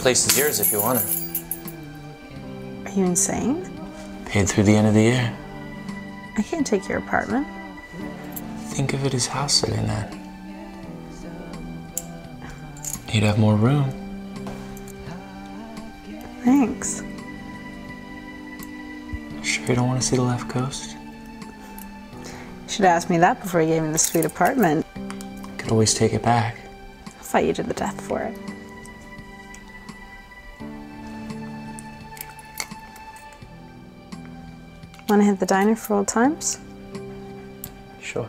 Place is yours if you want it. Are you insane? Paid through the end of the year. I can't take your apartment. Think of it as house sitting then. You'd have more room. Thanks. Sure you don't want to see the left coast? You should have asked me that before you gave me the sweet apartment could always take it back. I'll fight you to the death for it. Want to hit the diner for old times? Sure.